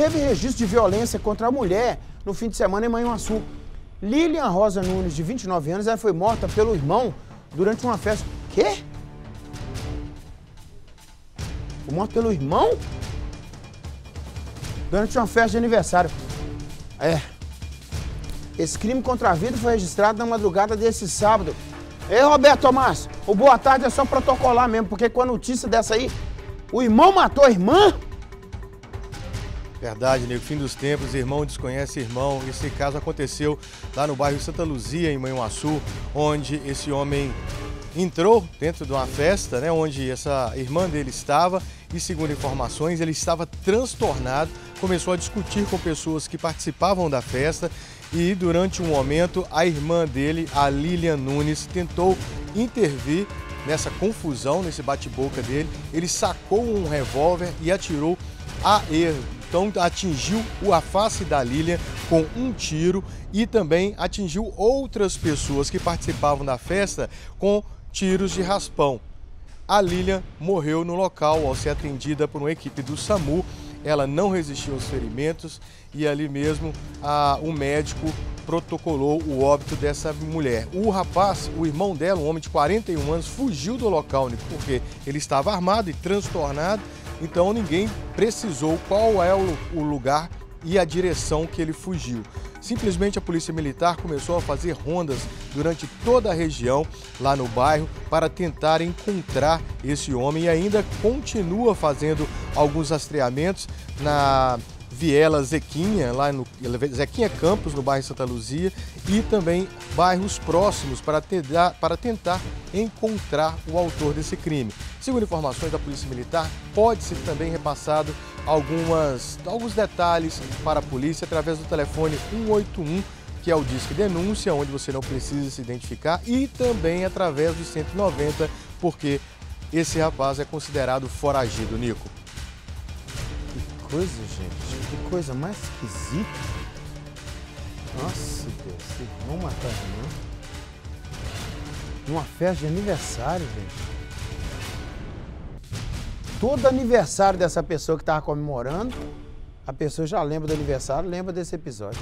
Teve registro de violência contra a mulher no fim de semana em Manhuaçu. Lilian Rosa Nunes, de 29 anos, ela foi morta pelo irmão durante uma festa. Quê? Foi morta pelo irmão? Durante uma festa de aniversário. É. Esse crime contra a vida foi registrado na madrugada desse sábado. Ei, Roberto Tomás, o boa tarde é só protocolar mesmo, porque com a notícia dessa aí, o irmão matou a irmã? Verdade, nego. Fim dos tempos, irmão desconhece irmão. Esse caso aconteceu lá no bairro Santa Luzia, em Manhuaçu, onde esse homem entrou dentro de uma festa, né, onde essa irmã dele estava e, segundo informações, ele estava transtornado, começou a discutir com pessoas que participavam da festa e, durante um momento, a irmã dele, a Lilian Nunes, tentou intervir nessa confusão, nesse bate-boca dele. Ele sacou um revólver e atirou a erro então atingiu a face da Lilian com um tiro e também atingiu outras pessoas que participavam da festa com tiros de raspão. A Lilian morreu no local ao ser atendida por uma equipe do SAMU. Ela não resistiu aos ferimentos e ali mesmo o médico protocolou o óbito dessa mulher. O rapaz, o irmão dela, um homem de 41 anos, fugiu do local porque ele estava armado e transtornado então ninguém precisou qual é o lugar e a direção que ele fugiu. Simplesmente a Polícia Militar começou a fazer rondas durante toda a região, lá no bairro, para tentar encontrar esse homem e ainda continua fazendo alguns rastreamentos na Viela Zequinha, lá no Zequinha Campos, no bairro Santa Luzia, e também bairros próximos para tentar, para tentar encontrar o autor desse crime. Segundo informações da Polícia Militar, pode ser também repassado algumas, alguns detalhes para a polícia através do telefone 181 que é o Disque Denúncia, onde você não precisa se identificar, e também através do 190, porque esse rapaz é considerado foragido, Nico coisa, gente. Que coisa mais esquisita. Nossa, Deus. Vamos matar a irmã. Numa festa de aniversário, gente. Todo aniversário dessa pessoa que estava comemorando, a pessoa já lembra do aniversário, lembra desse episódio.